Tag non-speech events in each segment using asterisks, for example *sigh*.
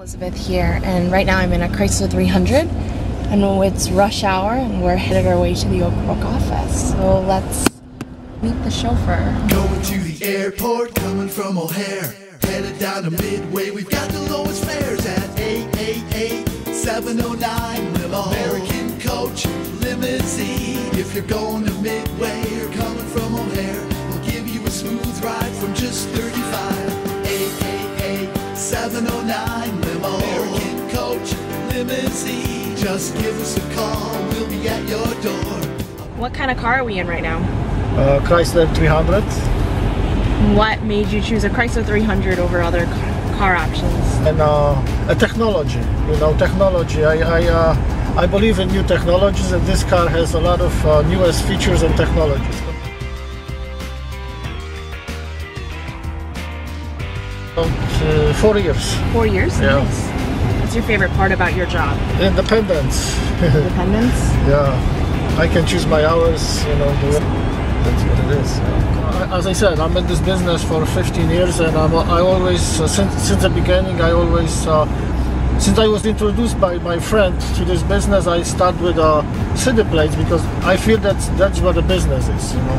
Elisabeth here, and right now I'm in a Chrysler 300, and it's rush hour, and we're headed our way to the Oak Brook office. So let's meet the chauffeur. Going to the airport, coming from O'Hare. Headed down to Midway, we've got the lowest fares at 888 709 Limo. American Coach Limousine. If you're going to Midway or coming from O'Hare, we'll give you a smooth ride from just 35. Limousine. Just give us a call, we'll be at your door. What kind of car are we in right now? uh, Chrysler 300 What made you choose a Chrysler 300 over other car options? and uh, a technology you know technology I I, uh, I believe in new technologies and this car has a lot of uh, newest features and technologies About, uh, four years Four years? Yeah. Nice. What's your favorite part about your job? independence Independence? *laughs* yeah I can choose my hours you know do it. that's what it is Uh, as I said I'm in this business for 15 years and I'm, I always uh, since, since the beginning I always uh, since I was introduced by my friend to this business I start with uh, city plates because I feel that that's what the business is you know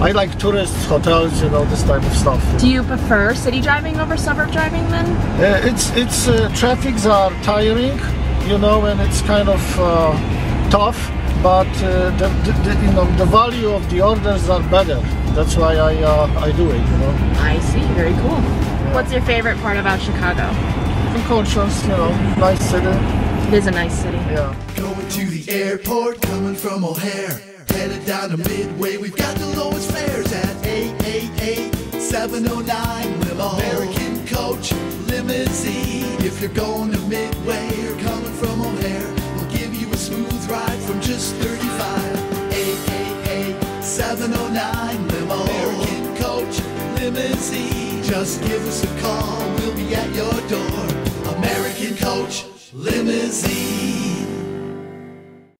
I like tourists hotels you know this type of stuff Do you prefer city driving over suburb driving then? uh, it's it's uh, traffics are tiring, you know, and it's kind of uh, tough. But uh, the, the, the you know the value of the orders are better. That's why I uh, I do it. You know, I see. Very cool. What's your favorite part about Chicago? I'm conscious. You know, nice city. It is a nice city. Yeah. Going to the airport, coming from O'Hare. Headed down to Midway, we've got the lowest fares at 888 709 Limo. American Coach Limousine. If you're going to Midway or coming from O'Hare, we'll give you a smooth ride from just 35. 888 709 Limo. American Coach Limousine. Just give us a call, we'll be at your door. American Coach Limousine.